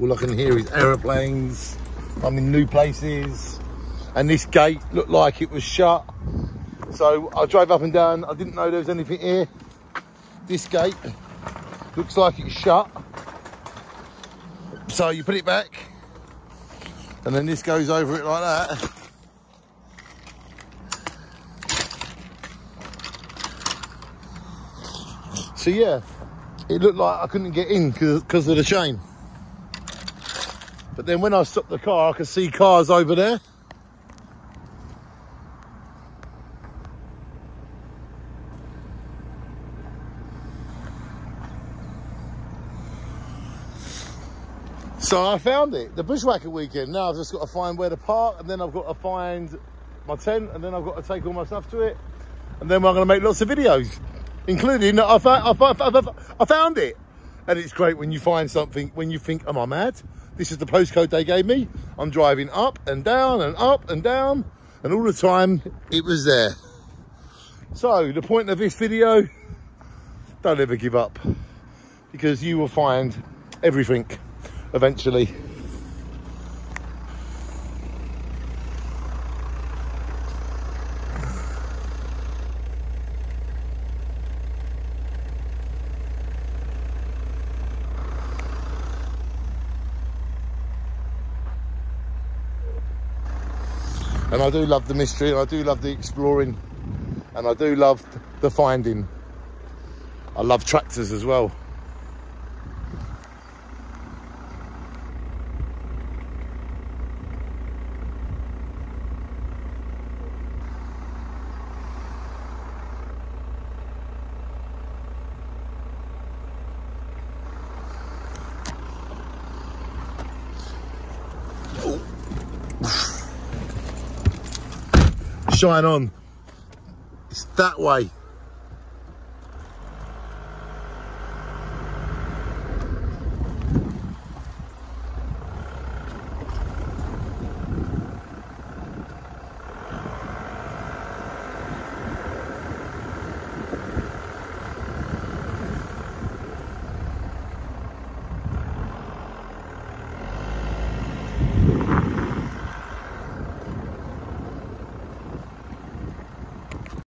All I can hear is aeroplanes. I'm in new places. And this gate looked like it was shut. So I drove up and down. I didn't know there was anything here. This gate looks like it's shut. So you put it back. And then this goes over it like that. So yeah, it looked like I couldn't get in because of the chain. But then when I stopped the car, I could see cars over there. So I found it, the bushwhacker weekend. Now I've just got to find where to park and then I've got to find my tent and then I've got to take all my stuff to it. And then I'm going to make lots of videos, including I found, I, found, I found it. And it's great when you find something, when you think, am I mad? This is the postcode they gave me. I'm driving up and down and up and down. And all the time, it was there. So the point of this video, don't ever give up. Because you will find everything eventually. And I do love the mystery, and I do love the exploring, and I do love the finding. I love tractors as well. Shine on. It's that way.